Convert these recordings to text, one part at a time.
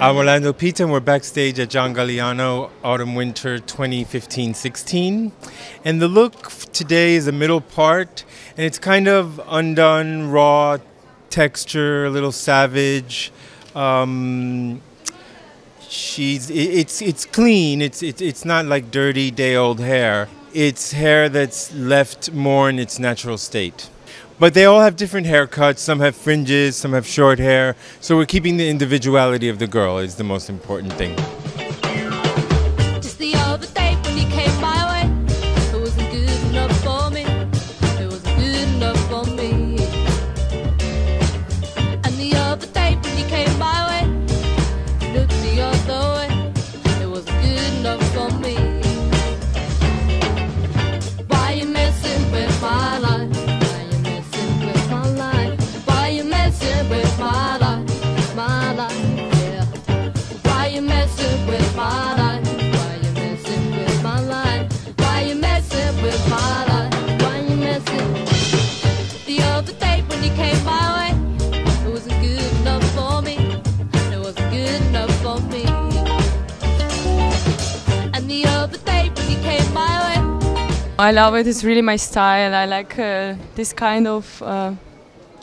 I'm Orlando Pita, and we're backstage at John Galliano Autumn Winter 2015 16. And the look today is a middle part, and it's kind of undone, raw texture, a little savage. Um, she's it's it's clean. It's it's it's not like dirty day old hair. It's hair that's left more in its natural state. But they all have different haircuts. Some have fringes, some have short hair. So we're keeping the individuality of the girl is the most important thing. The when you came my way, it wasn't good enough for me. It wasn't good enough for me. And the other day when you came my way. I love it. It's really my style. I like uh, this kind of uh,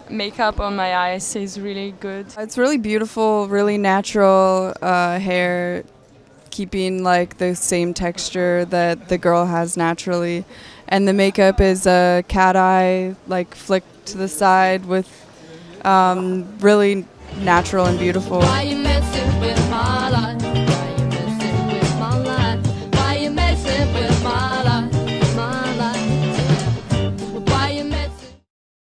makeup on my eyes. is really good. It's really beautiful, really natural uh, hair, keeping like the same texture that the girl has naturally. And the makeup is a cat eye, like flicked to the side with um, really natural and beautiful.